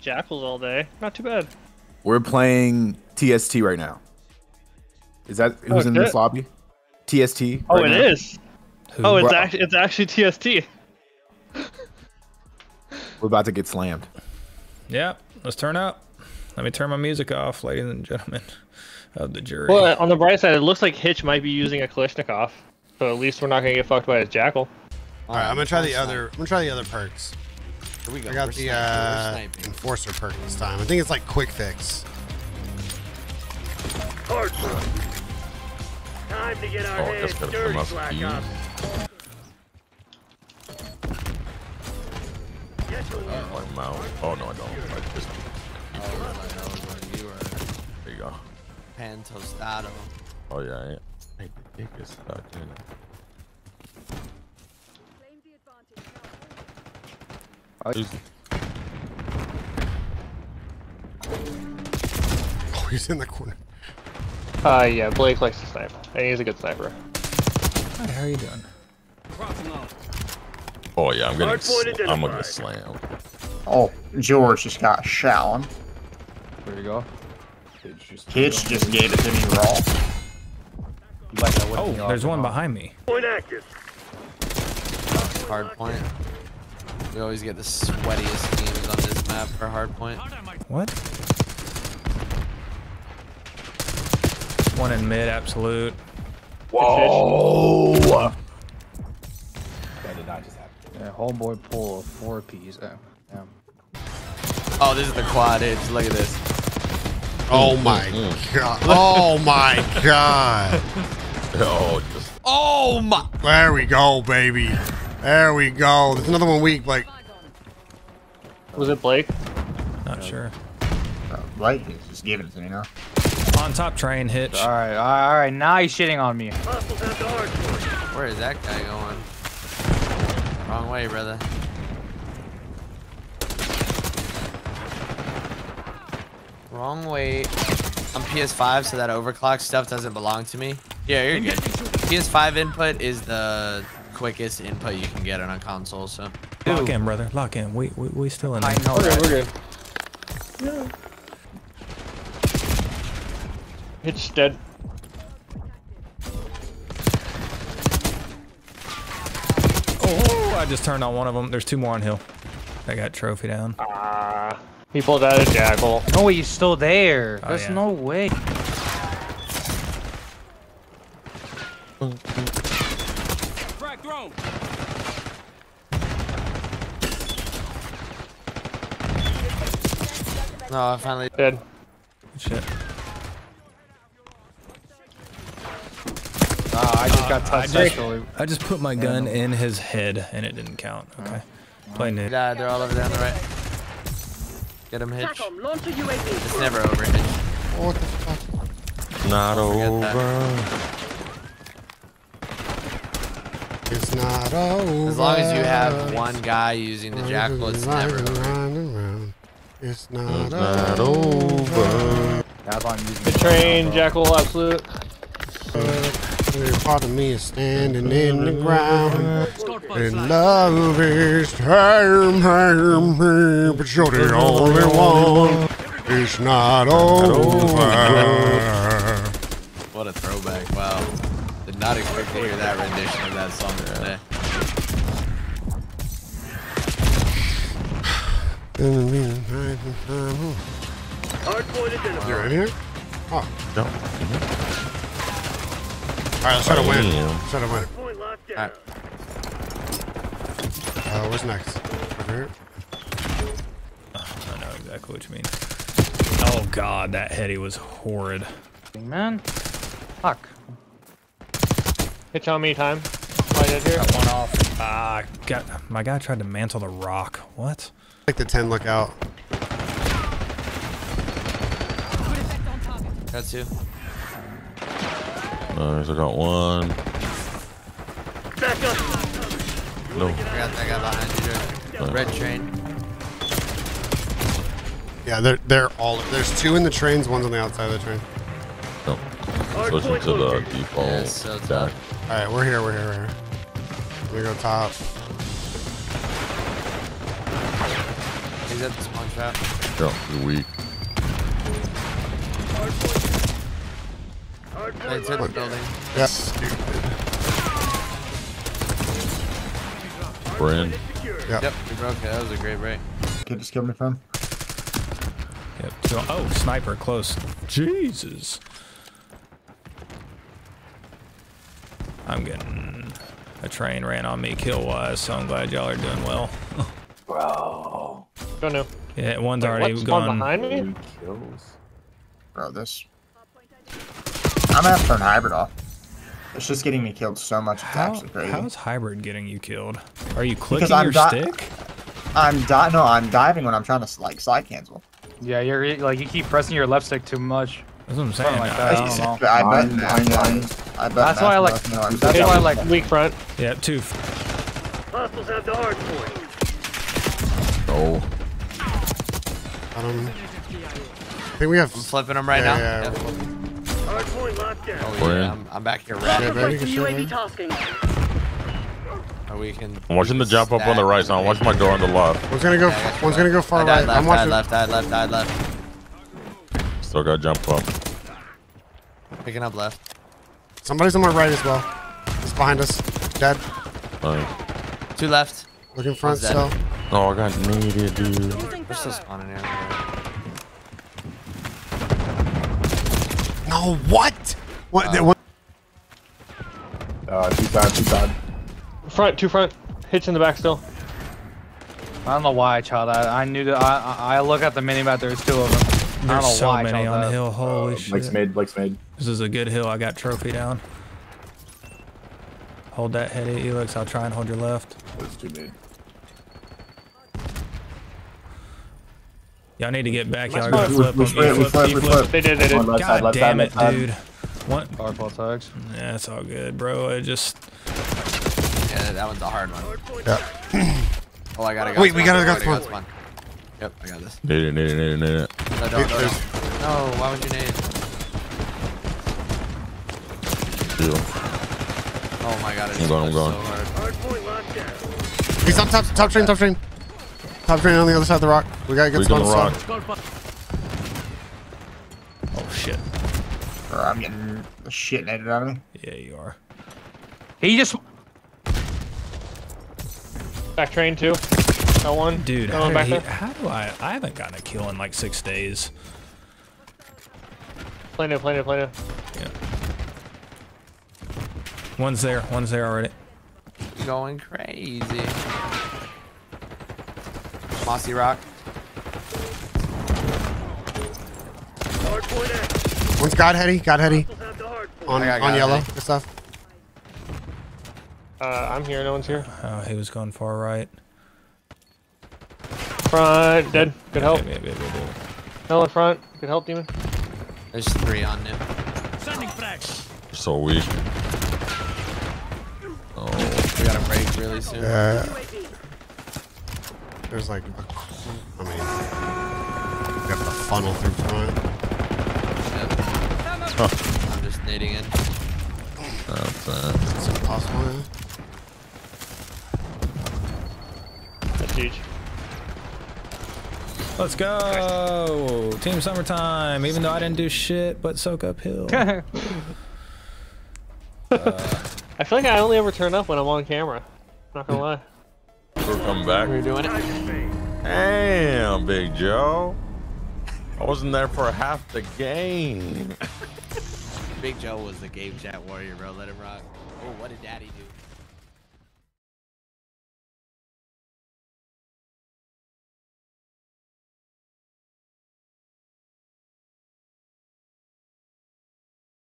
Jackals all day. Not too bad. We're playing TST right now. Is that oh, who's Oh, in this lobby? TST. Oh, right it now? is. Oh, it's actually it's actually TST. We're about to get slammed. Yeah, let's turn up. Let me turn my music off, ladies and gentlemen of the jury. Well, on the bright side, it looks like Hitch might be using a Kalashnikov, so at least we're not gonna get fucked by his Jackal. All right, I'm gonna try the other. I'm gonna try the other perks. Here we go. I got We're the uh, enforcer perk this time. I think it's like quick fix. Time to get our Oh, I heads gotta dirty, come up Black keys. Ops. Get to work. My mouth. Oh no, I don't. I just. You were There you go. pan tostado. Oh yeah. I, I think it's stuck in. Who's- Oh, he's in the corner. Uh, yeah, Blake likes to snipe, and he's a good sniper. Hi, how are you doing? Oh yeah, I'm gonna. Hardpoint I'm gonna slam. Oh, George just got shown. There you go. Hitch just gave it to me raw. Oh, there's one behind me. Point active. Hard point. We always get the sweatiest teams on this map for hard point. What? One in mid, absolute. Whoa! That did not just happen. Yeah, homeboy pull a four piece. Oh, damn. Oh, this is the quad edge. Look at this. Oh my god. Oh my god. Oh, just. Oh my! There we go, baby. There we go. There's another one weak. Like, Was it Blake? Not sure. Uh, Blake is just giving it to me now. On top train, hitch. All right, all right, all right. Now he's shitting on me. Hostiles have the hard point. Where is that guy going? Wrong way, brother. Wrong way. I'm PS5, so that overclock stuff doesn't belong to me. Yeah, you're good. PS5 input is the quickest input you can get on a console, so. Lock in, brother. Lock in. We we, we still in I there. know We're good. that. We're good. Hitch dead. Oh, I just turned on one of them. There's two more on hill. I got trophy down. Ah, he pulled out a Jackal. No, he's still there. Oh, There's yeah. no way. No, I finally. Dead. Shit. Ah, I just got I touched just. I just put my gun in his head and it didn't count. Okay. Play new. Died. They're all over there on the right. Get him, Hitch. TACOM, launch a UAV. It's never over, Hitch. what the fuck? Not Don't over. It's not over. As long as you have one guy using the jackal, it's never over. Round and. It's not, It's not over. over. That's why I'm using The train, Jackal, absolute. Every part of me is standing in the ground. And love is time, time, time, but you're the only one. It's not over. What a throwback. Wow. Did not expect to hear that rendition of that song today. Hard point You identified. right here? Oh, No. all right, let's try to win. Damn. Let's try to win. Point locked down. Alright. Uh, what's next? Over here? I know exactly what you mean. Oh god, that heady was horrid. man. Fuck. Hitch on me time. Right dead here. Got one off. Ah, got my guy tried to mantle the rock. What? Like the 10 lookout. Got two. Nice. I got one. Back up. No. I got that guy behind you, Joe. Red train. Yeah, they're they're all. There's two in the trains. One's on the outside of the train. No. Hard Switching to the located. default Yeah, it's so deck. Tough. All right, we're here. We're here. We're here. We go top. He's at the spawn trap. Jump, you're weak. Hey, It's in the building. Yep. Friend. Yep. Yep, we broke it. That was a great break. Kid just killed me from. Yep. So, oh, sniper close. Jesus. I'm getting a train ran on me kill wise, so I'm glad y'all are doing well. Bro. Go new. Yeah, one's Wait, already what? Spawn gone. behind me? Bro, this. I'm gonna turn hybrid off. It's just getting me killed so much. It's How, actually crazy. how's hybrid getting you killed? Are you clicking I'm your stick? I'm di- No, I'm diving when I'm trying to like side cancel. Yeah, you're like you keep pressing your left stick too much. That's what I'm saying. like I- that. I don't know. I bet Mine- that. mine- mine- I bet That's why I like- Master Buff, no, I'm That's sorry. why I like. Weak front. Yeah, two. Hostiles have the hard point. Oh. Um, I think we have. I'm flipping them right Yeah, now. yeah, Yep. Hard point locked down. Oh Friend. yeah, I'm, I'm back here Yeah, rapping. baby, you can shoot UAV tasking. Or we can. I'm watching the jump up on the right, so I'm watching my door on the left. One's gonna go. Yeah, I got you, One's gonna go far I died right. left, I'm died watching. left, died left, died left. Still got jump up. Picking up left. Somebody's on my right as well. He's behind us. Dead. Nice. Two left. Looking front One's dead. still. Oh, I got needed, dude. We're still spawning here. No, what? What? the- what? Uh, two side, two side. Front, two front. Hitch in the back still. I don't know why child that. I knew that. I, I I look at the mini map. There's two of them. I don't know There's so many child on the hill. Holy Uh, shit. Blake's mid, Blake's mid. This is a good hill. I got trophy down. Hold that head, Elix. I'll try and hold your left. Those two mid. Y'all need to get back. Y'all gotta flip we them. flip, we flip, we flip. They did, they did. One left side, God left damn side, it, left side. dude. One. Hard ball tags. Yeah, it's all good, bro. It just. Yeah, that one's a hard one. Yeah. Oh, I gotta go. Wait, we gotta go go spawn. spawn. Yep, I got this. Need it, need it, need it, need it. No, don't, don't, don't. No, why would you nade? Chill. Oh my god, it's I'm going, I'm going. hard. Hard point locked down. He's on top. Top train. Top train. Top train on the other side of the rock. We gotta get We spawn gonna still. rock. Oh shit. I'm getting the shit nated out of me. Yeah, you are. He just. Back train two. Got one. Dude, Got how, one did back he, there. how do I? I haven't gotten a kill in like six days. Play new, play new, play new. Yeah. One's there. One's there already. Going crazy. Mossy Rock. Hard point X. One's got heady. Got heady. Hostiles have the hard point. On I got on yellow. Good stuff. Uh, I'm here, no one's here. Oh, he was going far right. Front, dead. Good help. Yeah, yeah, yeah, yeah, yeah. Hell in front. Good help, demon. There's three on him. So weak. Oh, We gotta break really soon. Yeah. There's like. A, I mean. we Got the funnel through front. Yep. I'm just nading in. that's uh, that. It's impossible. That's huge. Let's go! Team Summertime. Even though I didn't do shit but soak up hill. Uh, I feel like I only ever turn up when I'm on camera. Not gonna lie. We're coming back. We're doing it. Damn, Big Joe. I wasn't there for half the game. Big Joe was the game chat warrior, bro. Let him rock. Oh, what did Daddy do?